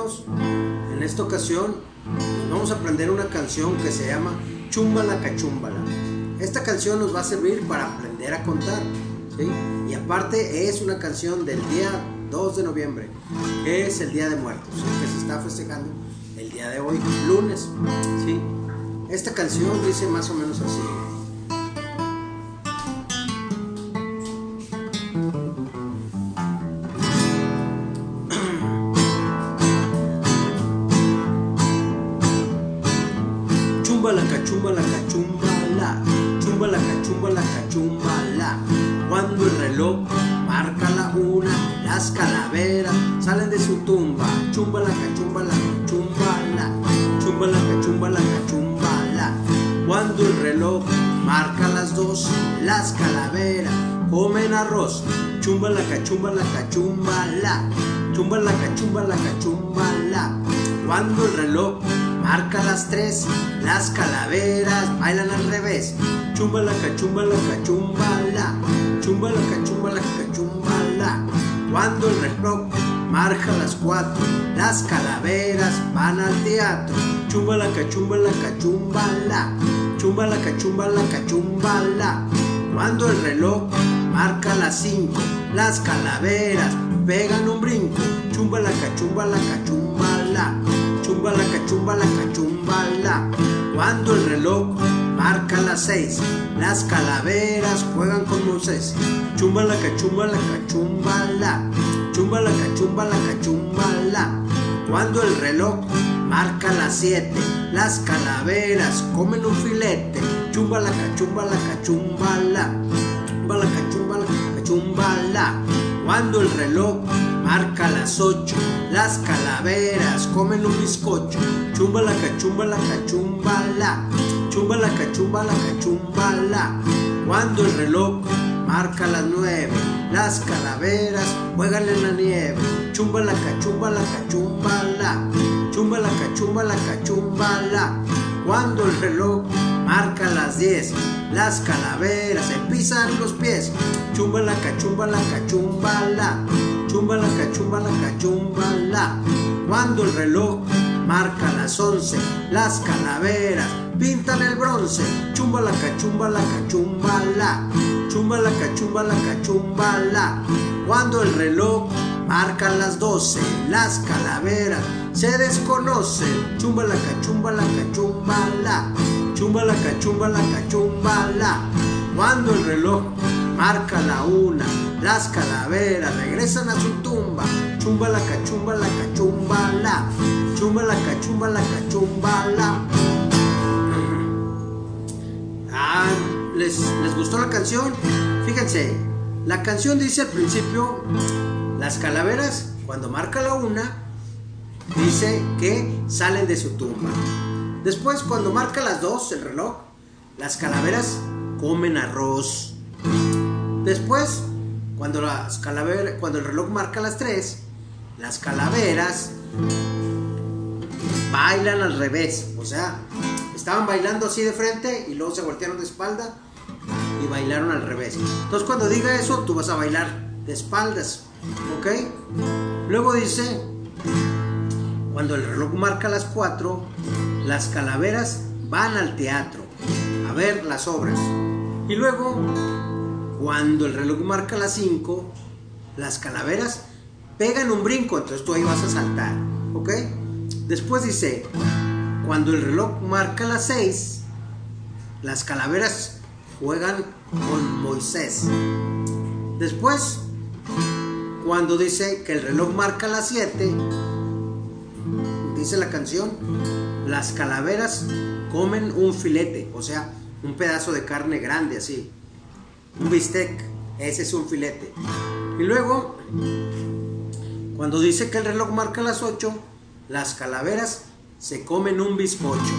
en esta ocasión vamos a aprender una canción que se llama Chumbala Cachumbala. Esta canción nos va a servir para aprender a contar. Y aparte es una canción del día 2 de noviembre, que es el Día de Muertos, que se está festejando el día de hoy, lunes. ¿sí? Esta canción dice más o menos así. Chumba la cachumba la cachumba la, chumba la cachumba la cachumba la. Cuando el reloj marca la una, las calaveras salen de su tumba. Chumba la cachumba la cachumba la, chumba la cachumba la cachumba la. Cuando el reloj marca las dos, las calaveras comen arroz. Chumba la cachumba la cachumba la, chumba la cachumba la cachumba la. Cuando el reloj marca las tres, las calaveras bailan al revés. Chumba la cachumba la cachumba la, chumba la cachumba la cachumba la. Cuando el reloj marca las cuatro, las calaveras van al teatro. Chumba la cachumba la cachumba la, chumba la cachumba la cachumba la. Cuando el reloj marca las cinco, las calaveras pegan un brinco. Chumba la cachumba la cachumba chumba la cachumba la cachumba la. Cuando el reloj marca las seis, las calaveras juegan con Moisés. Chumba la cachumba la cachumba la, chumba la cachumba la cachumba la. Cuando el reloj marca las siete, las calaveras comen un filete. Chumba la cachumba la cachumba la, chumba la cachumba la cachumba la. Cuando el reloj marca las ocho, las calaveras comen un bizcocho. Chumba la cachumba la cachumba la, chumba la cachumba la cachumba la. Cuando el reloj marca las nueve, las calaveras juegan en la nieve. Chumba la cachumba la cachumba la, chumba la cachumba la cachumba la. Cuando el reloj marca las diez, las calaveras se pisan los pies. Chumba la cachumba la cachumba la, chumba la cachumba la cachumba la. Cuando el reloj marca las once, las calaveras pintan el bronce. Chumba la cachumba la cachumba la, chumba la cachumba la cachumba la. Cuando el reloj marca las doce, las calaveras se desconocen. Chumba la cachumba la cachumba la, chumba la cachumba la cachumba la. Cuando el reloj marca la una, las calaveras regresan a su tumba. Chumba la cachumba la cachumba la, chumba la cachumba la cachumba la. Ah, ¿les, ¿les gustó la canción? Fíjense, la canción dice al principio, las calaveras, cuando marca la una, dice que salen de su tumba. Después, cuando marca las dos, el reloj, las calaveras comen arroz. Después, cuando, cuando el reloj marca las tres, las calaveras bailan al revés. O sea, estaban bailando así de frente y luego se voltearon de espalda y bailaron al revés. Entonces, cuando diga eso, tú vas a bailar de espaldas. ¿Ok? Luego dice, cuando el reloj marca las 4, las calaveras van al teatro a ver las obras. Y luego, cuando el reloj marca las 5, las calaveras pegan un brinco, entonces tú ahí vas a saltar. ¿Ok? Después dice, cuando el reloj marca las 6, las calaveras juegan con Moisés. Después, cuando dice que el reloj marca las 7, dice la canción, las calaveras comen un filete, o sea, un pedazo de carne grande así, un bistec, ese es un filete. Y luego, cuando dice que el reloj marca las 8, las calaveras se comen un bizcocho.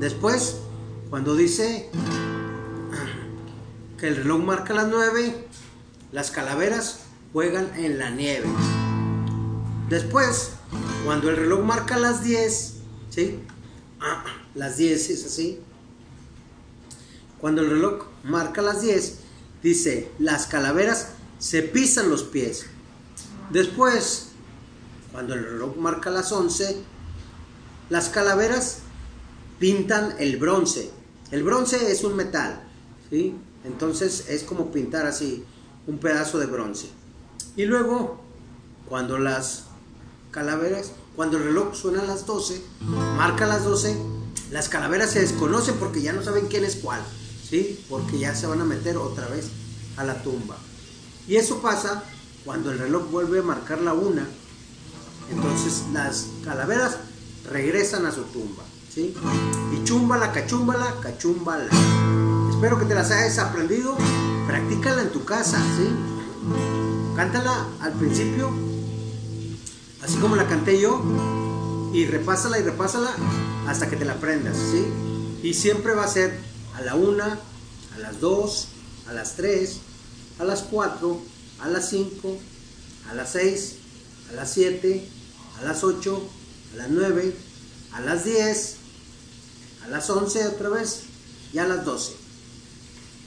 Después, cuando dice que el reloj marca las 9, las calaveras juegan en la nieve. Después, cuando el reloj marca las 10, ¿sí? Las 10 es así. Cuando el reloj marca las 10, dice, las calaveras se pisan los pies. Después, cuando el reloj marca las 11, las calaveras pintan el bronce. El bronce es un metal, ¿sí? Entonces es como pintar así un pedazo de bronce. Y luego, cuando las calaveras, cuando el reloj suena a las 12, marca las 12, las calaveras se desconocen porque ya no saben quién es cuál, ¿sí? Porque ya se van a meter otra vez a la tumba. Y eso pasa cuando el reloj vuelve a marcar la una, entonces las calaveras regresan a su tumba, ¿sí? Y chúmbala, cachúmbala, cachumbala. Espero que te las hayas aprendido, practícala en tu casa, ¿sí? Cántala al principio, así como la canté yo, y repásala y repásala hasta que te la aprendas, ¿sí? Y siempre va a ser a la una, a las dos, a las tres, a las cuatro, a las cinco, a las seis, a las siete, a las ocho, a las nueve, a las diez, a las once otra vez y a las doce.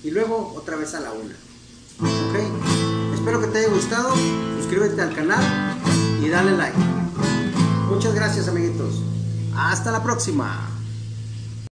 Y luego otra vez a la una. ¿Ok? Espero que te haya gustado. Suscríbete al canal y dale like. Muchas gracias amiguitos. Hasta la próxima.